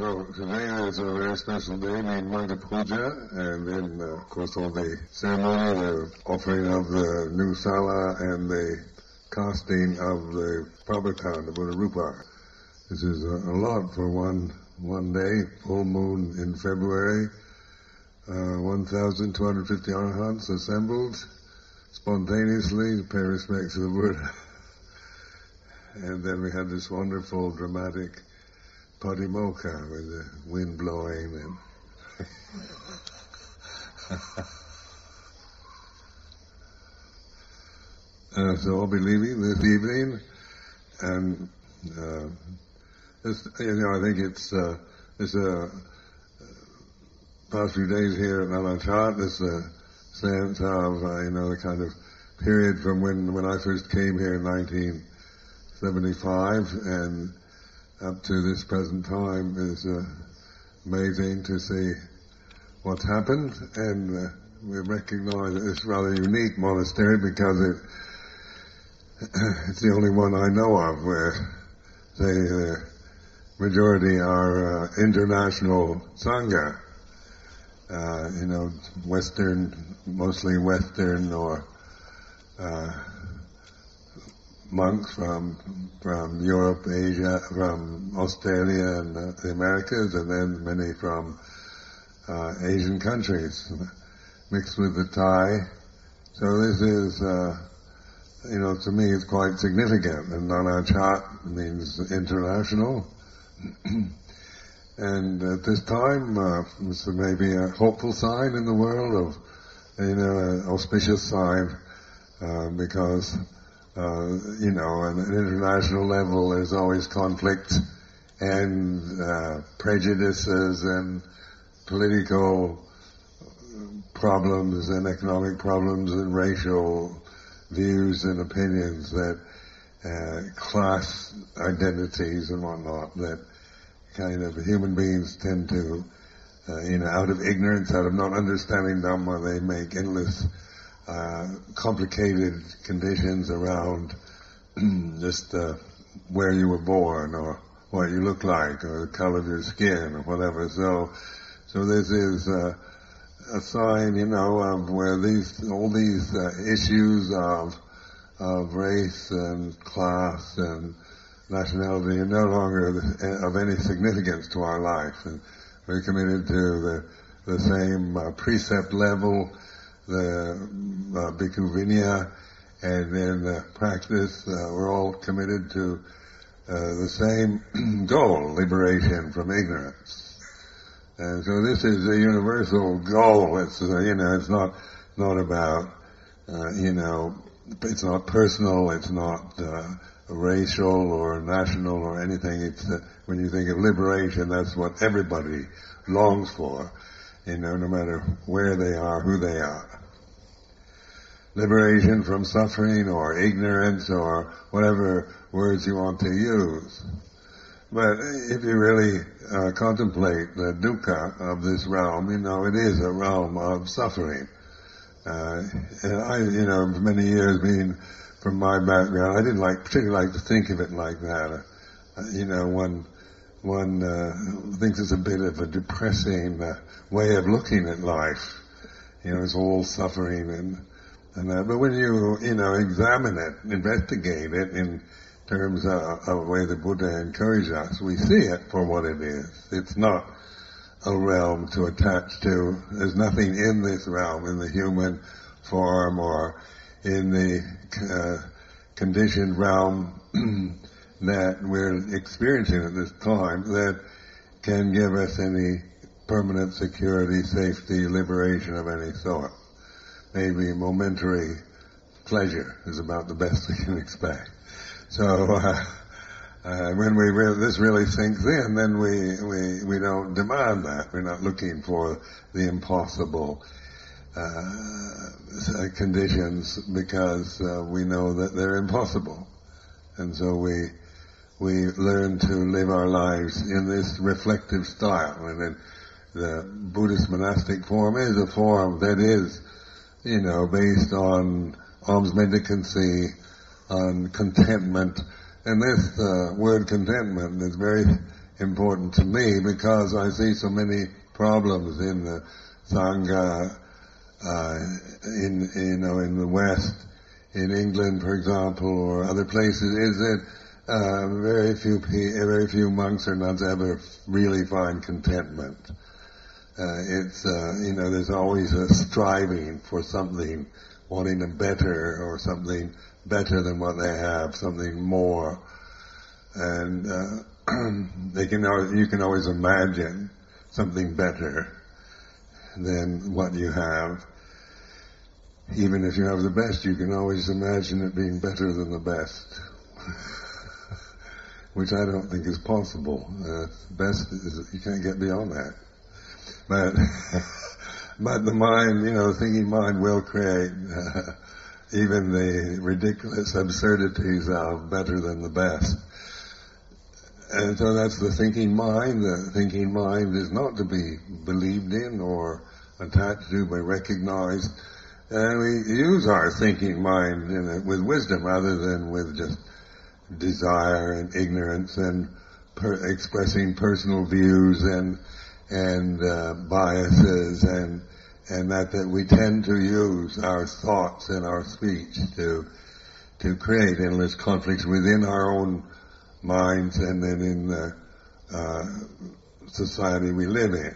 So today is a very special day named Magha Puja, and then uh, of course all the ceremony, the offering of the new sala, and the casting of the Prabhupada, the Buddha Rupa. This is a, a lot for one one day, full moon in February. Uh, 1,250 arahants assembled spontaneously to pay respects to the Buddha. and then we had this wonderful dramatic Patimokkha with the wind blowing and uh, so I'll be leaving this evening and uh, you know, I think it's uh, it's a uh, past few days here at Nanachat. It's a sense of uh, you know the kind of period from when when I first came here in 1975 and up to this present time is uh, amazing to see what's happened, and uh, we recognize that it's a rather unique monastery because it it's the only one I know of where the majority are uh, international sangha. Uh, you know, Western, mostly Western or monks from from Europe, Asia, from Australia and uh, the Americas, and then many from uh, Asian countries, mixed with the Thai. So this is, uh, you know, to me it's quite significant. And Nanachat means international. and at this time, uh, may be a hopeful sign in the world of, you know, an auspicious sign, uh, because uh, you know, on an international level, there's always conflict and uh, prejudices and political problems and economic problems and racial views and opinions that uh, class identities and whatnot that kind of human beings tend to, uh, you know, out of ignorance, out of not understanding Dhamma, they make endless uh, complicated conditions around just uh, where you were born or what you look like or the color of your skin or whatever. So, so this is uh, a sign, you know, of where these all these uh, issues of of race and class and nationality are no longer of any significance to our life, and we're committed to the the same uh, precept level the uh, Bhikkhu Vinaya, and in uh, practice, uh, we're all committed to uh, the same goal, liberation from ignorance. And so this is a universal goal. It's, uh, you know, it's not, not about, uh, you know, it's not personal, it's not racial or national or anything. It's, when you think of liberation, that's what everybody longs for, you know, no matter where they are, who they are liberation from suffering or ignorance or whatever words you want to use. But if you really uh, contemplate the dukkha of this realm, you know, it is a realm of suffering. Uh, and I, you know, for many years being from my background, I didn't like, particularly like to think of it like that. Uh, you know, one, one uh, thinks it's a bit of a depressing uh, way of looking at life. You know, it's all suffering and and, uh, but when you, you know, examine it, investigate it in terms of, of the way the Buddha encouraged us, we see it for what it is. It's not a realm to attach to. There's nothing in this realm, in the human form or in the uh, conditioned realm that we're experiencing at this time that can give us any permanent security, safety, liberation of any sort maybe momentary pleasure is about the best we can expect. So uh, uh, when we re- this really sinks in, then we, we we don't demand that. We're not looking for the impossible uh, conditions because uh, we know that they're impossible, and so we we learn to live our lives in this reflective style, and then the Buddhist monastic form is a form that is you know, based on alms mendicancy, on contentment. And this uh, word contentment is very important to me because I see so many problems in the Sangha, uh, in, you know, in the West, in England, for example, or other places, is that uh, very few very few monks or nuns ever really find contentment. Uh, it's uh, you know there's always a striving for something, wanting a better or something better than what they have, something more, and uh, they can you can always imagine something better than what you have. Even if you have the best, you can always imagine it being better than the best. Which I don't think is possible. Uh, best is, you can't get beyond that. But, but the mind, you know, the thinking mind will create uh, even the ridiculous absurdities of better than the best. And so that's the thinking mind. The thinking mind is not to be believed in or attached to, but recognized. And we use our thinking mind it, with wisdom rather than with just desire and ignorance and per- expressing personal views and and uh, biases and and that that we tend to use our thoughts and our speech to to create endless conflicts within our own minds and then in the uh, society we live in.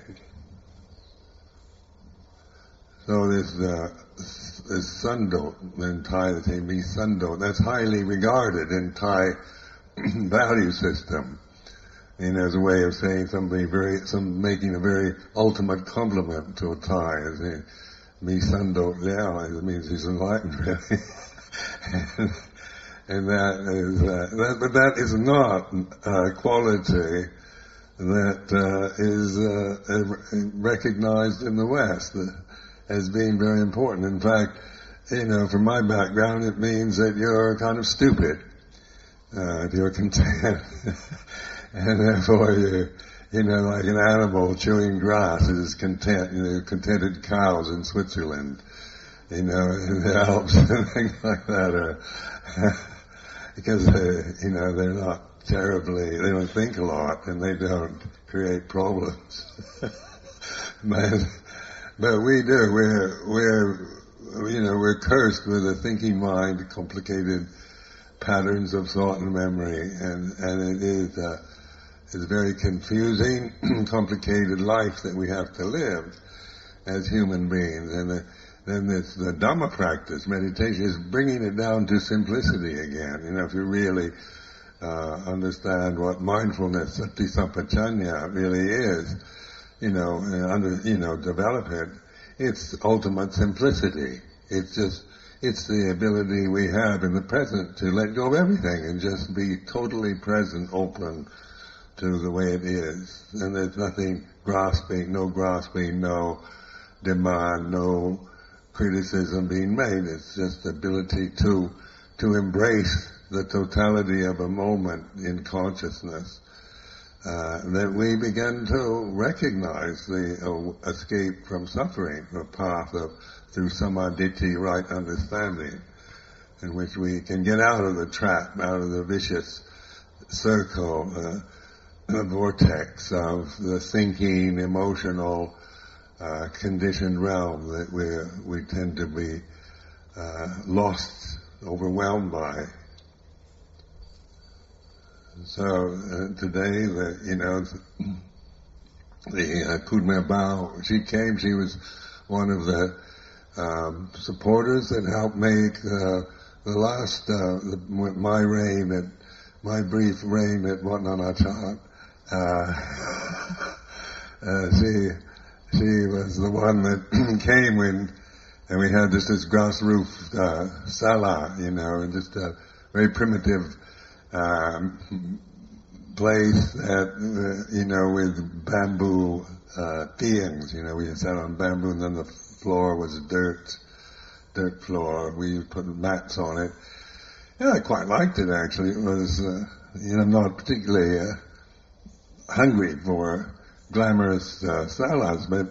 So this uh, this sundot in Thai they say me sundot that's highly regarded in Thai value system. And as a way of saying something very, some making a very ultimate compliment to a Thai, me sundot yeah, it means he's enlightened really. and, that is, uh, that, but that is not a quality that uh, is uh, recognized in the West as being very important. In fact, you know, from my background, it means that you're kind of stupid uh, if you're content, and therefore you, you know, like an animal chewing grass is content. You know, contented cows in Switzerland, you know, in the Alps and things like that are because they, you know they're not terribly they don't think a lot and they don't create problems but but we do we're we're you know we're cursed with a thinking mind complicated patterns of thought and memory and and it is uh, it's a very confusing complicated life that we have to live as human beings and the, then it's the Dhamma practice, meditation, is bringing it down to simplicity again. You know, if you really uh, understand what mindfulness, sati really is, you know, and under, you know, develop it, it's ultimate simplicity. It's just, it's the ability we have in the present to let go of everything and just be totally present, open to the way it is. And there's nothing grasping, no grasping, no demand, no criticism being made. It's just the ability to to embrace the totality of a moment in consciousness. Uh, that we begin to recognize the uh, escape from suffering, the path of through samadhi, right understanding, in which we can get out of the trap, out of the vicious circle, uh, the vortex of the thinking, emotional, uh, conditioned realm that we we tend to be uh, lost, overwhelmed by. So uh, today, the, you know, the uh, Kudme Bao, she came. She was one of the um, supporters that helped make uh, the last uh, the, my reign at my brief reign at Wat Nanachat. Uh, uh, she she was the one that came when, and we had just this grass roof uh, sala, you know, and just a very primitive um, place that, uh, you know, with bamboo uh, beings, you know, we sat on bamboo and then the floor was dirt, dirt floor. We put mats on it. Yeah, I quite liked it actually. It was, uh, you know, not particularly uh, hungry for glamorous uh, salas, but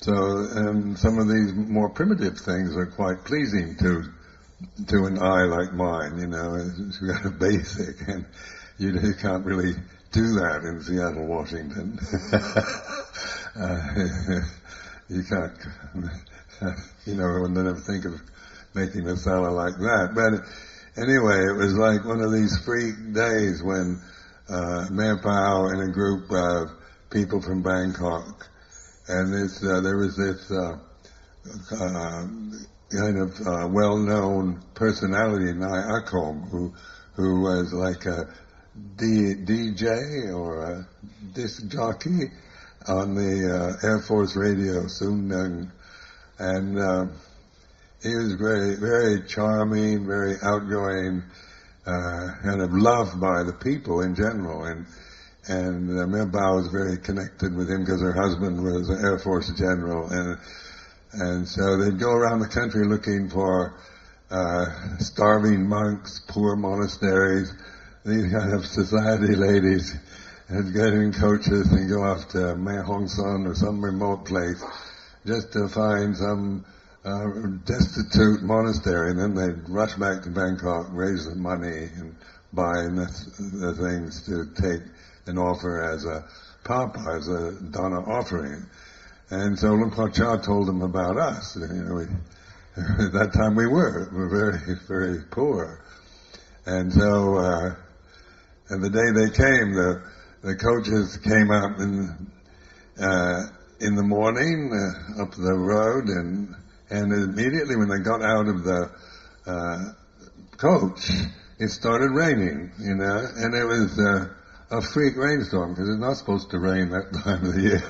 so and some of these more primitive things are quite pleasing to to an eye like mine. You know, it's got a basic, and you, you can't really do that in Seattle, Washington. uh, you can't, you know, one never think of making a salad like that. But anyway, it was like one of these freak days when uh, and a group of people from Bangkok, and this, uh, there was this uh, uh, kind of uh, well-known personality, Nai Akom, who who was like a D, DJ or a disc jockey on the uh, Air Force radio, Soon and he was very, very charming, very outgoing, uh, kind of loved by the people in general, and and uh, Mirbao was very connected with him because her husband was an Air Force general, and and so they'd go around the country looking for uh, starving monks, poor monasteries, these kind of society ladies, and get in coaches and go off to Mae Hong Son or some remote place just to find some uh, destitute monastery, and then they'd rush back to Bangkok, raise the money, and buy the, things to take and offer as a papa, as a dana offering. And so Luang Por Chah told them about us. You know, we, at that time we were, we were very, very poor. And so, uh, and the day they came, the, the coaches came up in, uh, in the morning, uh, up the road and, and immediately when they got out of the, uh, coach, it started raining, you know, and it was, uh, a freak rainstorm because it's not supposed to rain that time of the year.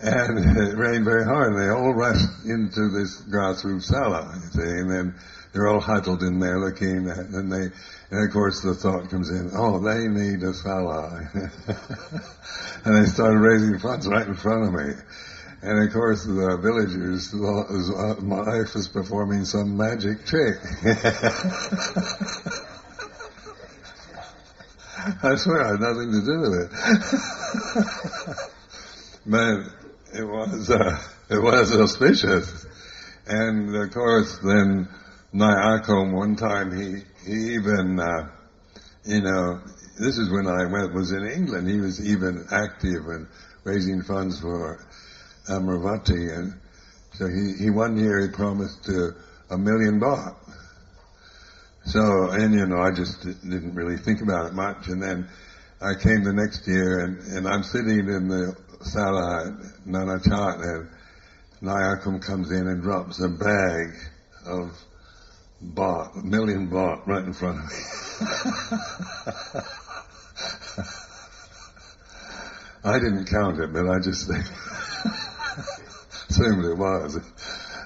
and it rained very hard and they all rushed into this grassroots sala, you see, and then they're all huddled in there looking at, and they, and of course the thought comes in, oh, they need a sala. and they started raising funds right in front of me. And of course the villagers thought my wife was performing some magic trick. I swear I had nothing to do with it. but it was, uh, it was auspicious. And of course then Nai one time he, he even, uh, you know, this is when I went, was in England. He was even active in raising funds for Amaravati. And so he, he one year he promised to a million baht. So, and you know, I just didn't really think about it much. And then I came the next year and, and I'm sitting in the sala at Nana Chat and Nai comes in and drops a bag of baht, a million baht right in front of me. I didn't count it, but I just assumed it was.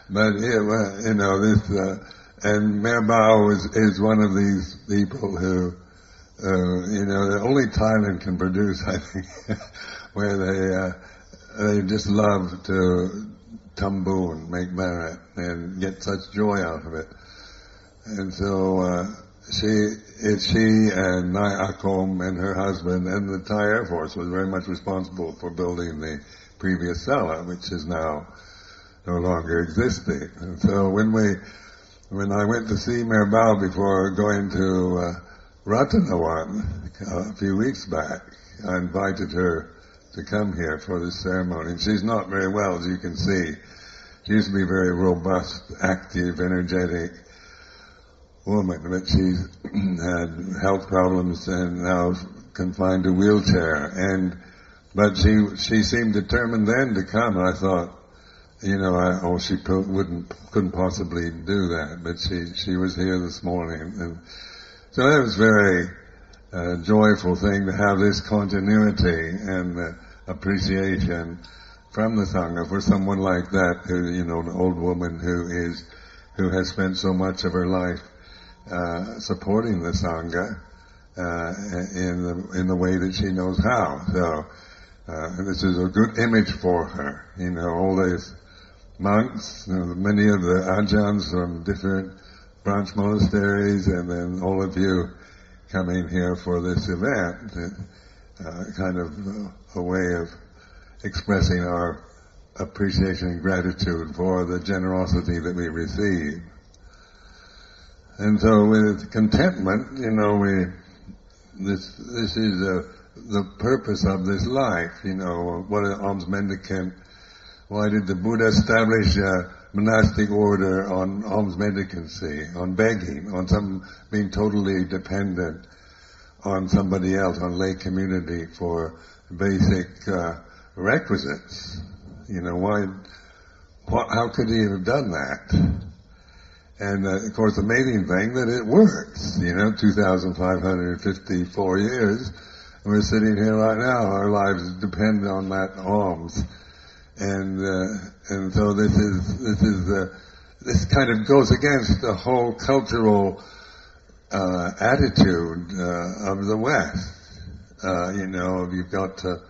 But it, was, you know, this, uh, and Mirbao is, is one of these people who, uh, you know, only Thailand can produce, I think, where they, uh, they just love to tumboon, make merit, and get such joy out of it. And so, uh, she, it's she and Nai Akom and her husband and the Thai Air Force was very much responsible for building the previous sala, which is now no longer existing. And so when we, when I went to see Mirbao before going to uh, Ratanawan a few weeks back, I invited her to come here for this ceremony. And she's not very well, as you can see. She used to be very robust, active, energetic woman, but she's had health problems and now confined to wheelchair. And but she she seemed determined then to come, and I thought, you know, I, oh, she wouldn't, couldn't possibly do that, but she, she was here this morning. And so that was very uh, joyful thing to have this continuity and uh, appreciation from the Sangha for someone like that who, you know, an old woman who is, who has spent so much of her life, uh, supporting the Sangha, uh, in the, in the way that she knows how. So, uh, this is a good image for her. You know, all these monks, you know, many of the ajahns from different branch monasteries, and then all of you coming here for this event, uh, kind of a way of expressing our appreciation and gratitude for the generosity that we receive. And so with contentment, you know, we this this is uh, the purpose of this life. You know, what an alms mendicant. Why did the Buddha establish a monastic order on alms mendicancy, on begging, on some being totally dependent on somebody else, on lay community for basic uh, requisites? You know, why? What, how could he have done that? And uh, of course, the amazing thing that it works. You know, 2,554 years, we're sitting here right now. Our lives depend on that alms, and uh, and so this is this is uh, this kind of goes against the whole cultural uh, attitude uh, of the West. Uh, you know, you've got to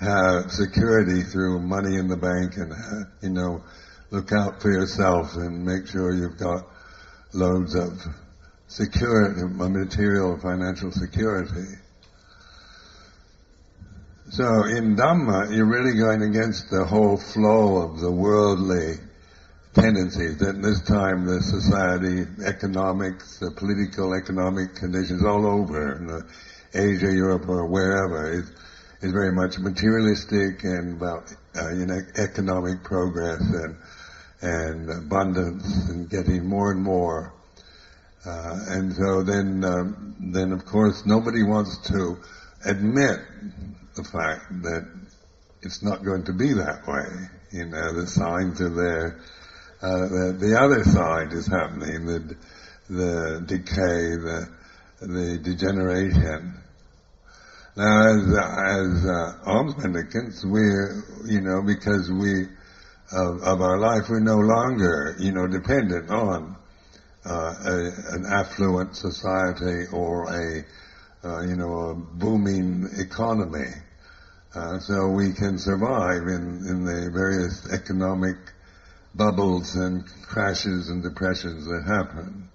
have security through money in the bank, and you know look out for yourself and make sure you've got loads of security, material financial security. So in Dhamma, you're really going against the whole flow of the worldly tendencies. That this time the society, economics, the political economic conditions all over, Asia, Europe, or wherever, is, is very much materialistic and about uh, you know, economic progress and and abundance and getting more and more. Uh, and so then, um, then of course nobody wants to admit the fact that it's not going to be that way. You know, the signs are there. Uh, the, the other side is happening, the, the decay, the, the degeneration. Now, as, as uh, alms mendicants, we, you know, because we of, of our life, we're no longer, you know, dependent on uh, a, an affluent society or a, uh, you know, a booming economy. Uh, so we can survive in, in the various economic bubbles and crashes and depressions that happen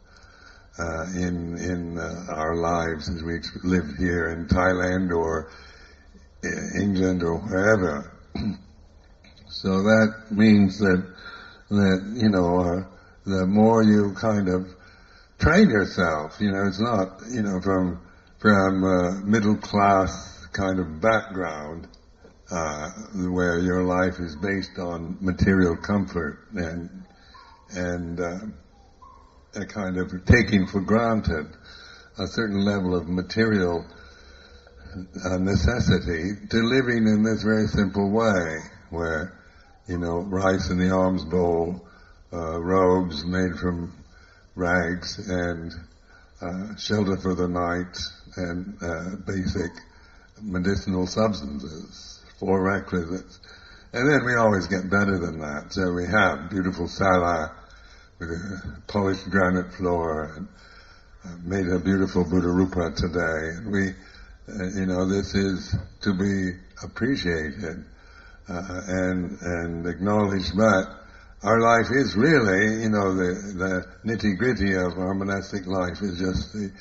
uh, in in uh, our lives as we live here in Thailand or England or wherever. So that means that that you know uh, the more you kind of train yourself, you know, it's not you know from from a middle class kind of background uh, where your life is based on material comfort and and uh, a kind of taking for granted a certain level of material uh, necessity to living in this very simple way where you know, rice in the alms bowl, uh, robes made from rags, and uh, shelter for the night, and uh, basic medicinal substances, four requisites. And then we always get better than that. So we have beautiful sala with a polished granite floor, and uh, made a beautiful Buddha Rupa today. And we, uh, you know, this is to be appreciated and and acknowledge that our life is really, you know, the the nitty gritty of our monastic life is just the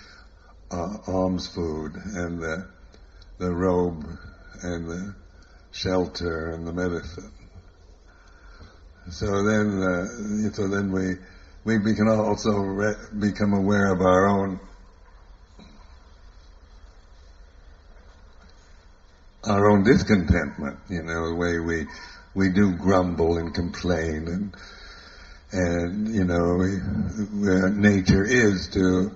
uh, alms food and the the robe and the shelter and the medicine. So then, uh, so then we we can also re- become aware of our own our own discontentment, you know, the way we we do grumble and complain and and you know we, nature is to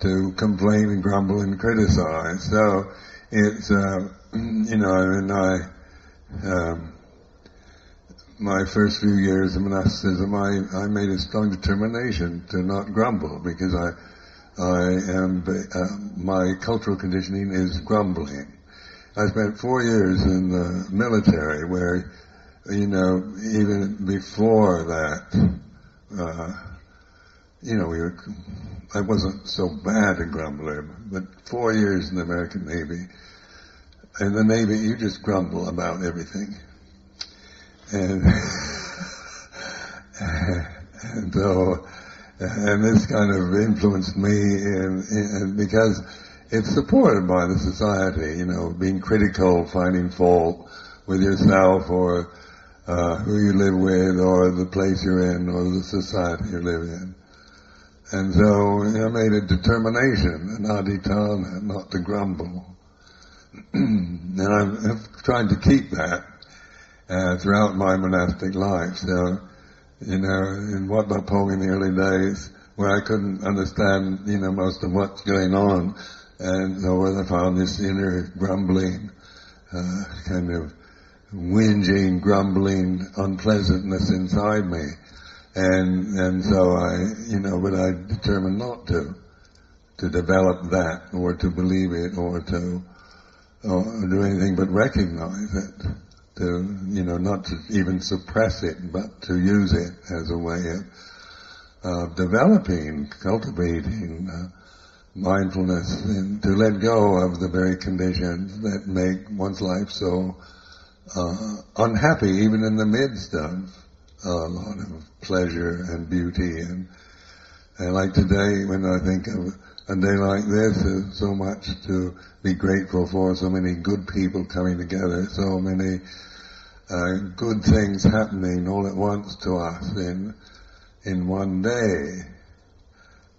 to complain and grumble and criticize. So it's uh, you know and I um, my first few years of monasticism I I made a strong determination to not grumble because I I am uh, my cultural conditioning is grumbling I spent four years in the military where, you know, even before that, uh, you know, we were, I wasn't so bad a grumbler, but four years in the American Navy. In the Navy, you just grumble about everything. And, and so, and this kind of influenced me and because it's supported by the society, you know, being critical, finding fault with yourself or uh, who you live with or the place you're in or the society you live in. And so I made a determination, an adhitthana, not to grumble. and I've tried to keep that uh, throughout my monastic life. So, you know, in Wat Pong in the early days, where I couldn't understand, you know, most of what's going on, and so I found this inner grumbling, uh, kind of whinging, grumbling unpleasantness inside me. And, and so I, you know, but I determined not to, to develop that or to believe it or to or do anything but recognize it. To, you know, not to even suppress it, but to use it as a way of, developing, cultivating uh, mindfulness and to let go of the very conditions that make one's life so uh, unhappy, even in the midst of a lot of pleasure and beauty. And, and like today, when I think of a day like this, there's so much to be grateful for, so many good people coming together, so many uh, good things happening all at once to us in in one day.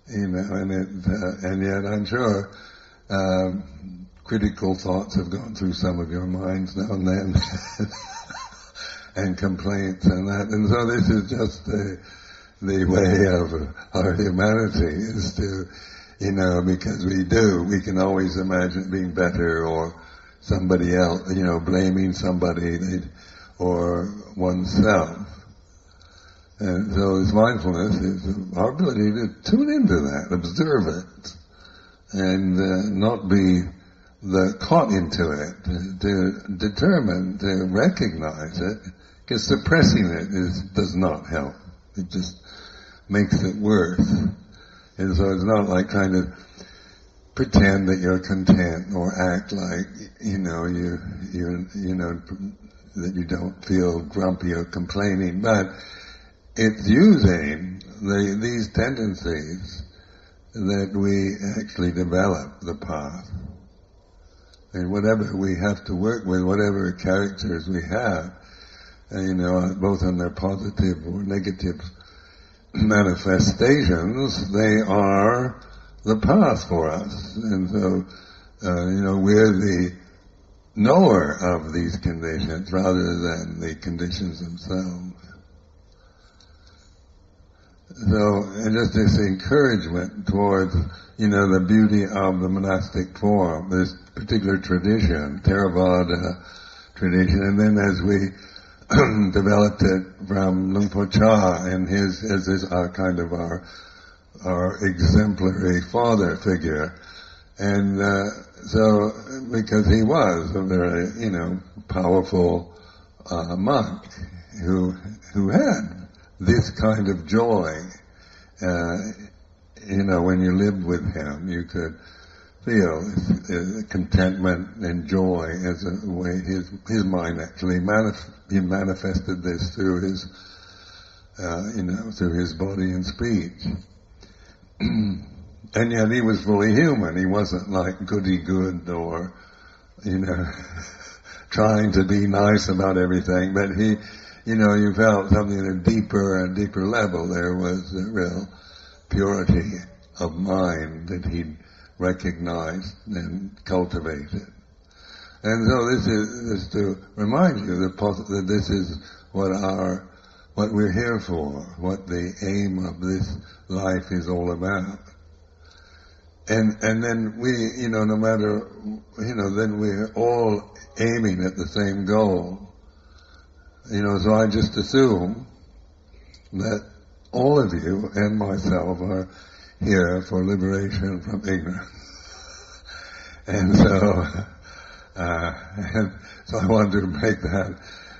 You know, and it, uh, and yet I'm sure um, critical thoughts have gone through some of your minds now and then, and complaints and that. And so this is just the the way of our humanity is to, you know, because we do, we can always imagine being better or somebody else, you know, blaming somebody or oneself. And so this mindfulness is our ability to tune into that, observe it, and uh, not be the caught into it, to determine, to recognize it, because suppressing it is, does not help. It just makes it worse. And so it's not like trying to pretend that you're content or act like, you know, you, you, you know, that you don't feel grumpy or complaining, but it's using the, these tendencies that we actually develop the path. And whatever we have to work with, whatever characters we have, you know, both on their positive or negative manifestations, they are the path for us. And so, uh, you know, we're the knower of these conditions rather than the conditions themselves. So, and just this encouragement towards, you know, the beauty of the monastic form, this particular tradition, Theravada tradition, and then as we developed it from Luang Cha and his, as his, our kind of our, our exemplary father figure. And, uh, so, because he was a very, you know, powerful, uh, monk who, who had this kind of joy. Uh, you know, when you lived with him, you could feel contentment and joy as a way his his mind actually manif- he manifested this through his uh, you know through his body and speech. and yet he was fully human. He wasn't like goody good or you know trying to be nice about everything, but he you know, you felt something at a deeper and deeper level. There was a real purity of mind that he'd recognized and cultivated. And so this is, is to remind you that, that this is what our, what we're here for, what the aim of this life is all about. And, and then we, you know, no matter, you know, then we're all aiming at the same goal. You know, so I just assume that all of you and myself are here for liberation from ignorance. and so, uh, and so I wanted to make that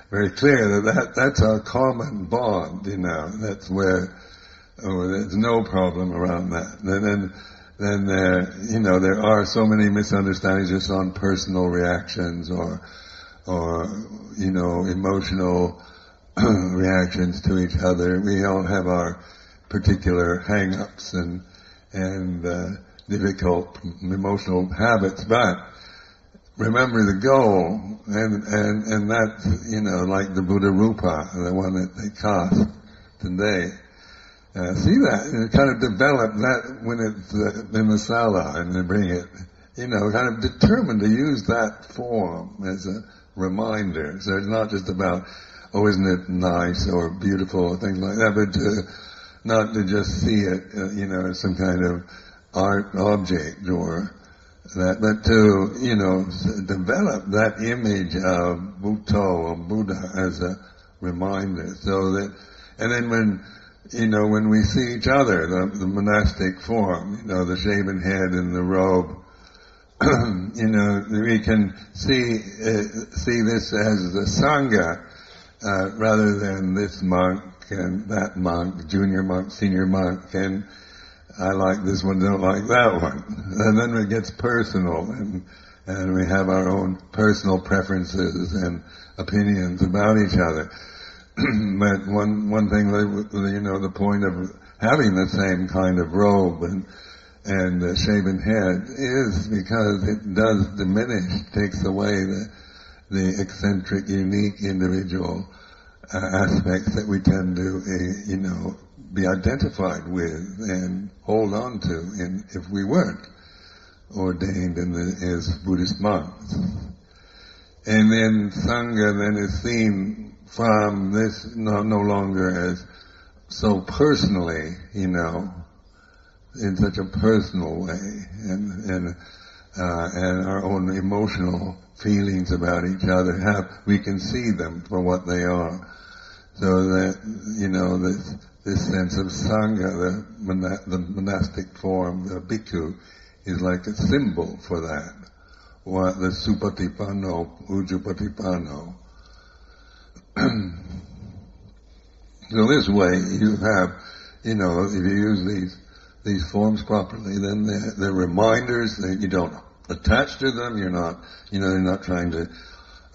very clear that, that that's our common bond, you know, that's where, oh, there's no problem around that. And then, then there, you know, there are so many misunderstandings just on personal reactions or, or, you know, emotional reactions to each other. We all have our particular hang-ups and, and, uh, difficult emotional habits, but remember the goal, and, and, and that's, you know, like the Buddha Rupa, the one that they cast today. uh, see that and kind of develop that when it's uh, in the sala and they bring it, you know, kind of determined to use that form as a reminder. So it's not just about, oh, isn't it nice or beautiful or things like that, but to, not to just see it, uh, you know, as some kind of art object or that, but to, you know, develop that image of Buddha or Buddha as a reminder so that, and then when, you know, when we see each other, the, the monastic form, you know, the shaven head and the robe, you know, we can see uh, see this as the sangha uh, rather than this monk and that monk, junior monk, senior monk, and I like this one, don't like that one. And then it gets personal, and and we have our own personal preferences and opinions about each other. but one one thing, you know, the point of having the same kind of robe and and uh, shaven head is because it does diminish, takes away the, the eccentric, unique individual uh, aspects that we tend to, uh, you know, be identified with and hold on to in, if we weren't ordained in the, as Buddhist monks. And then Sangha then is seen from this no, no longer as so personally, you know, in such a personal way and, and, uh, and our own emotional feelings about each other have, we can see them for what they are. So that, you know, this, this sense of Sangha, the, the monastic form, the bhikkhu, is like a symbol for that. What the supatipanno, ujupatipanno. so this way you have, you know, if you use these these forms properly, then they're, they're reminders that you don't attach to them. You're not, you know, you're not trying to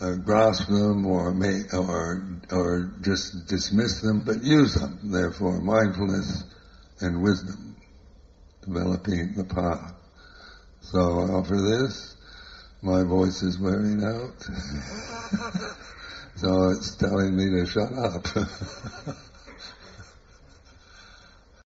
uh, grasp them or make or or just dismiss them, but use them. Therefore, mindfulness and wisdom, developing the path. So I offer this. My voice is wearing out, so it's telling me to shut up.